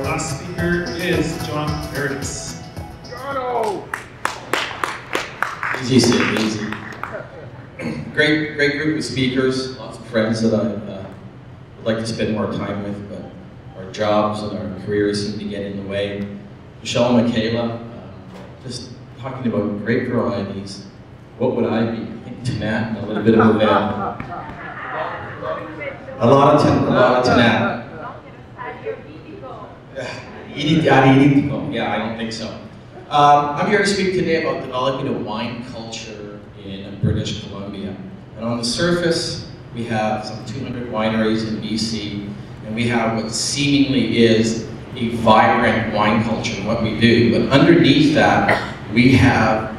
Our last speaker is John Clerides. Jono! Easy, Sid, easy. Great, great group of speakers, lots of friends that I uh, would like to spend more time with, but our jobs and our careers seem to get in the way. Michelle and Michaela, uh, just talking about grape varieties. What would I be? I think Tannat and a little bit of a veil. A lot of, tan- a lot of Tannat. Yeah, I don't think so. I'm here to speak today about developing a wine culture in British Columbia. And on the surface, we have some 200 wineries in BC, and we have what seemingly is a vibrant wine culture in what we do. But underneath that, we have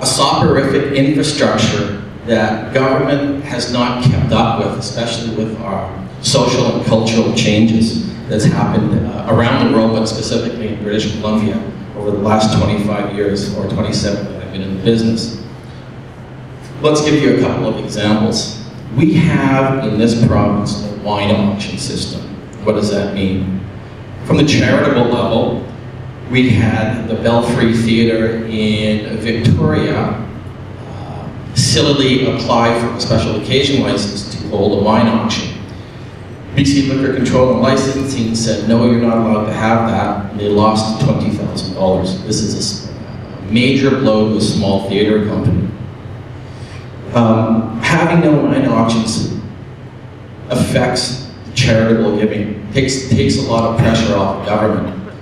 a soporific infrastructure that government has not kept up with, especially with our social and cultural changes that's happened uh, around the world, but specifically in British Columbia over the last 25 years, or 27 that I've been in the business. Let's give you a couple of examples. We have in this province a wine auction system. What does that mean? From the charitable level, we had the Belfry Theatre in Victoria uh, sillily apply for a special occasion license to hold a wine auction. BC Liquor Control and Licensing said, no, you're not allowed to have that. They lost $20,000. This is a major blow to a small theater company. Um, having no wine auctions affects charitable giving, takes, takes a lot of pressure off government.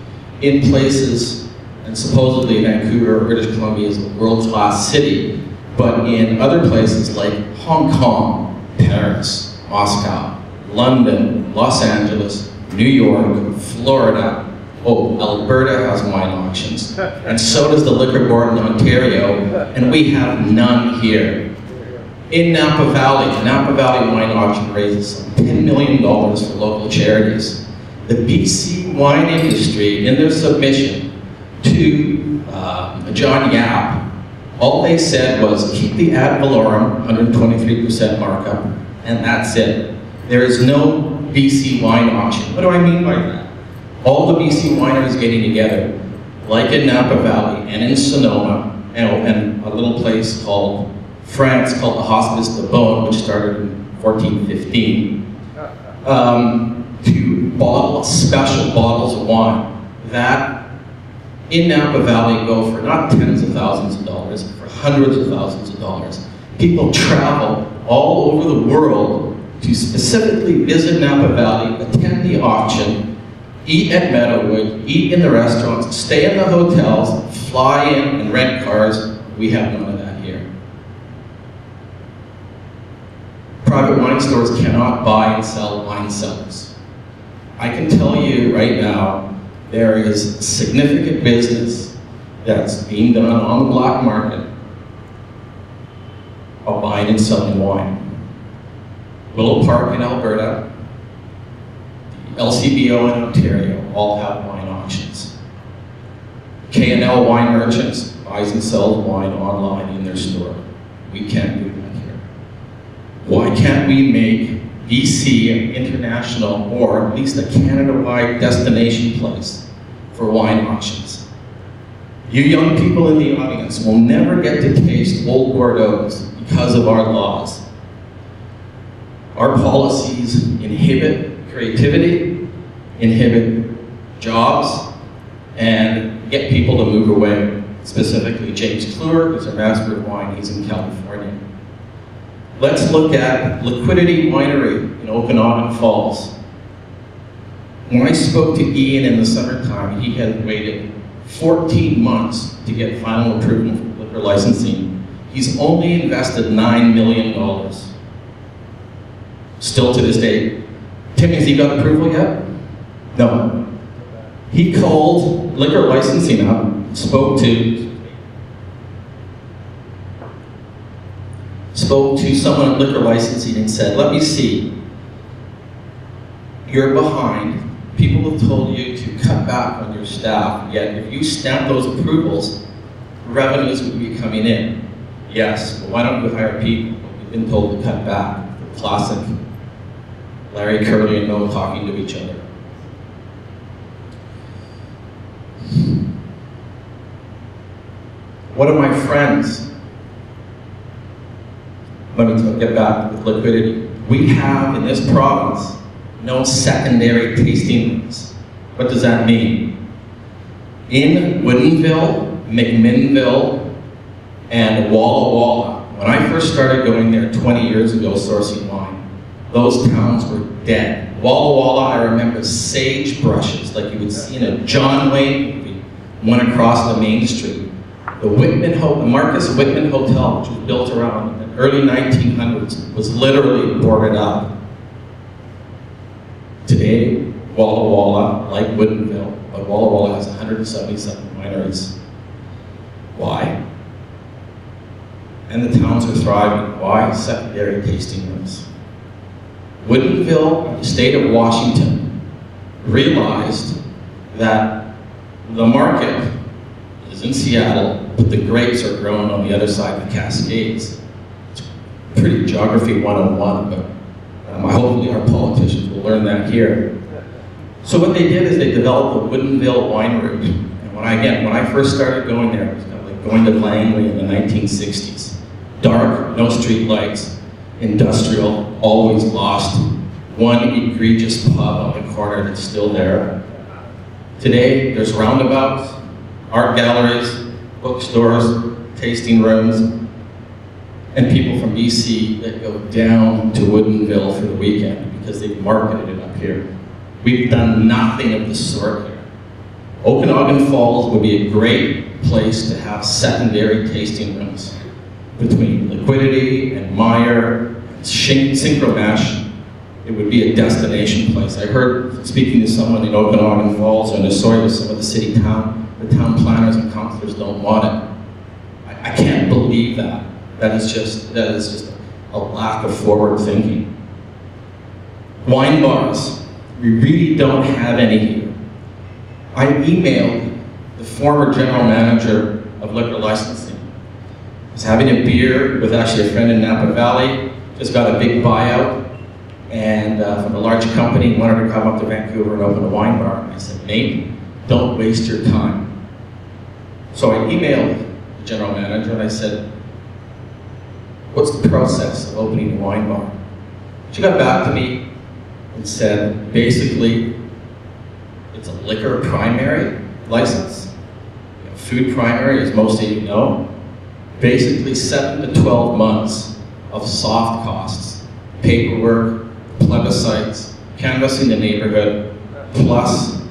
In places, and supposedly Vancouver, British Columbia is a world-class city, but in other places like Hong Kong, Paris, Moscow, London, Los Angeles, New York, Florida, oh, Alberta has wine auctions, and so does the Liquor Board in Ontario, and we have none here. In Napa Valley, the Napa Valley Wine Auction raises $10 million for local charities. The BC wine industry, in their submission to uh, John Yap, all they said was keep the ad valorem, 123% markup, and that's it. There is no BC wine auction. What do I mean by that? All the BC wineries getting together, like in Napa Valley and in Sonoma, and, and a little place called France called the Hospices de Beaune, which started in 1415, um, to bottle special bottles of wine that in Napa Valley go for not tens of thousands of dollars, for hundreds of thousands of dollars. People travel all over the world to specifically visit Napa Valley, attend the auction, eat at Meadowood, eat in the restaurants, stay in the hotels, fly in and rent cars. We have none of that. Here. Private wine stores cannot buy and sell wine cellars. I can tell you right now, there is significant business that's being done on the black market of buying and selling wine. Willow Park in Alberta, the LCBO in Ontario all have wine auctions. K&L Wine Merchants buys and sells wine online in their store. We can't do that here. why can't we make BC an international or at least a Canada-wide destination place for wine auctions? You young people in the audience will never get to taste old Bordeaux because of our laws. Our policies inhibit creativity, inhibit jobs, and get people to move away. Specifically, James Cluer, who's a master of wine, he's in California. Let's look at Liquidity Winery in Okanagan Falls. When I spoke to Ian in the summertime, he had waited 14 months to get final approval for liquor licensing. He's only invested $9 million. Still to this day. Tim, has he got approval yet? No. He called liquor licensing up, spoke to spoke to someone at liquor licensing and said, let me see, you're behind. People have told you to cut back on your staff, yet if you stamp those approvals, revenues would be coming in. Yes, but why don't you hire people? We've been told to cut back. Classic Larry, Curly and Noel talking to each other. What are my friends? Let me get back with liquidity. We have in this province no secondary tasting rooms. What does that mean? In Woodinville, McMinnville, and Walla Walla, when I first started going there 20 years ago sourcing wine, those towns were dead. Walla Walla, I remember sage brushes like you would see in a John Wayne movie, went across the main street. The Whitman Ho Marcus Whitman Hotel, which was built around in the early 1900s, was literally boarded up. Today, Walla Walla, like Woodinville, but Walla Walla has 177 wineries. Why? And the towns are thriving. Why? Secondary tasting rooms. The state of Washington, realized that the market is in Seattle, but the grapes are grown on the other side of the Cascades. It's pretty geography 101, but um, hopefully our politicians will learn that here. So what they did is they developed the Woodinville wine route. And when I, again, when I first started going there, it was kind of like going to Langley in the 1960s. Dark, no street lights, industrial, always lost. One egregious pub on the corner that's still there. Today, there's roundabouts, art galleries, bookstores, tasting rooms, and people from BC that go down to Woodinville for the weekend because they've marketed it up here. We've done nothing of the sort here. Okanagan Falls would be a great place to have secondary tasting rooms between Liquidity and Meyer, Synchromesh. It would be a destination place. I heard, speaking to someone in Okanagan Falls and sorry with some of the city town, the town planners and councilors don't want it. I, I can't believe that. That is just, that is just a lack of forward thinking. Wine bars. We really don't have any here. I emailed the former general manager of liquor licensing. I was having a beer with actually a friend in Napa Valley, just got a big buyout, and uh, from a large company wanted to come up to Vancouver and open a wine bar. I said, Nate, don't waste your time. So I emailed the general manager and I said, what's the process of opening a wine bar? She got back to me and said, basically, it's a liquor primary license. Food primary, as most of you know. Basically, seven to 12 months of soft costs, paperwork, plebiscites, canvassing the neighborhood, plus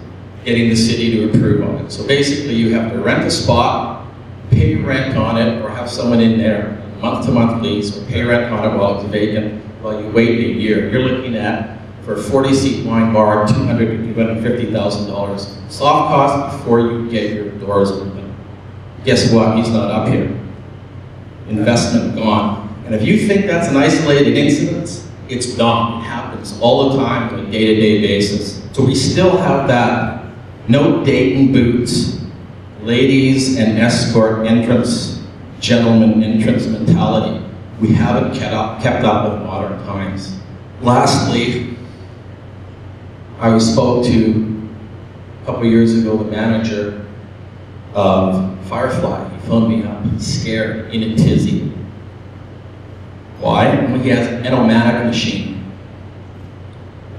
getting the city to approve on it. So basically, you have to rent a spot, pay rent on it, or have someone in there, month-to-month lease, or pay rent on it while it's vacant, while you wait a year. You're looking at for a 40-seat wine bar, $200 to $250,000. Soft cost before you get your doors open. Guess what? He's not up here. Investment gone. And if you think that's an isolated incident, it's not. It happens all the time on a day-to-day -day basis. So we still have that no Dayton boots, ladies and escort entrance, gentlemen entrance mentality. We haven't kept up, kept up with modern times. Lastly, I was spoke to, a couple years ago, the manager of Firefly. He phoned me up, scared, in a tizzy. Why? He has an Enomatic machine.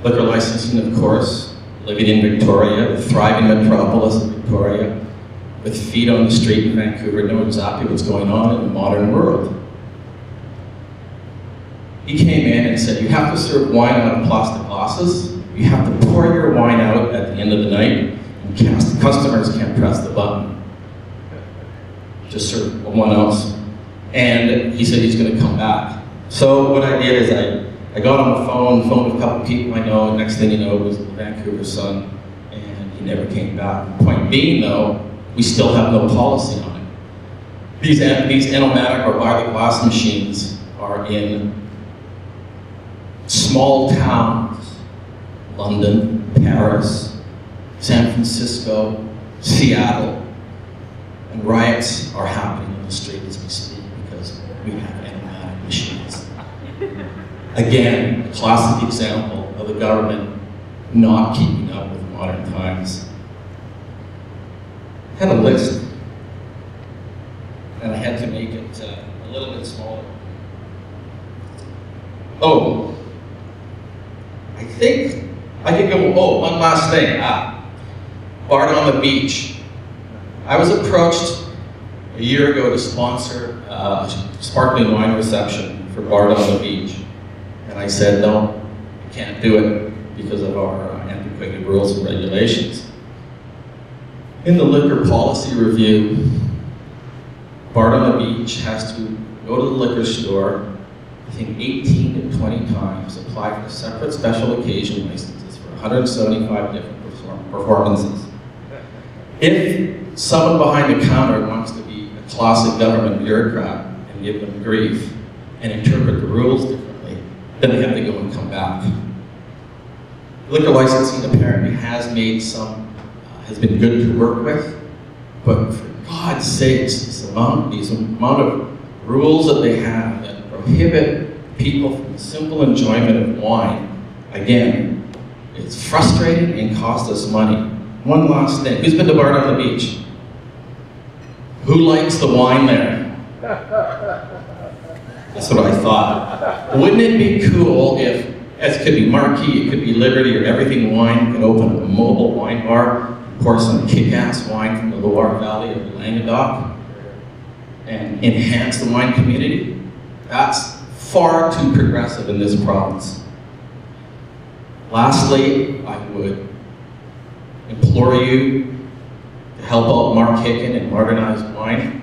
Liquor licensing, of course, living in Victoria, the thriving metropolis of Victoria, with feet on the street in Vancouver, know exactly what's going on in the modern world. He came in and said, you have to serve wine out of plastic glasses, you have to pour your wine out at the end of the night, and customers can't press the button. Just serve one ounce. And he said he's going to come back. So what I did is I, I got on the phone, phoned a couple people I know, next thing you know, it was the Vancouver Sun, and he never came back. Point being, though, we still have no policy on it. These, these Enomatic or by the glass machines are in small towns London, Paris, San Francisco, Seattle, and riots are happening in the street as we speak because we have. Again, classic example of the government not keeping up with modern times. I had a list, and I had to make it uh, a little bit smaller. Oh, I think I could go, oh, one last thing. Ah, Bard on the Beach. I was approached a year ago to sponsor uh, a sparkling wine reception for Bard on the Beach. I said, no, I can't do it because of our uh, antiquated rules and regulations. In the liquor policy review, Bard on the Beach has to go to the liquor store, I think 18 to 20 times, apply for separate special occasion licenses for 175 different perform- performances. If someone behind the counter wants to be a classic government bureaucrat and give them grief and interpret the rules then they have to go and come back. Liquor licensing apparently has made some, uh, has been good to work with, but for God's sakes, this amount, these amount of rules that they have that prohibit people from the simple enjoyment of wine, again, it's frustrating and costs us money. One last thing, who's been to Bard on the Beach? Who likes the wine there? That's what I thought. Wouldn't it be cool if, as could be Marquis, it could be Liberty, or Everything Wine could open a mobile wine bar, pour some kick-ass wine from the Loire Valley of Languedoc, and enhance the wine community? That's far too progressive in this province. Lastly, I would implore you to help out Mark Hicken and Modernized Wine.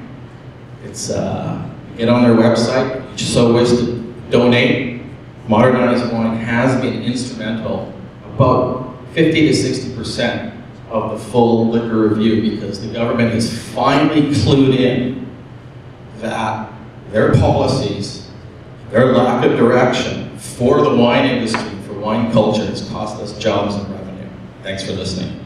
It's, uh, get on their website, so wish to donate. Modernized Wine has been instrumental, about 50 to 60% of the full liquor review because the government has finally clued in that their policies, their lack of direction for the wine industry, for wine culture has cost us jobs and revenue. Thanks for listening.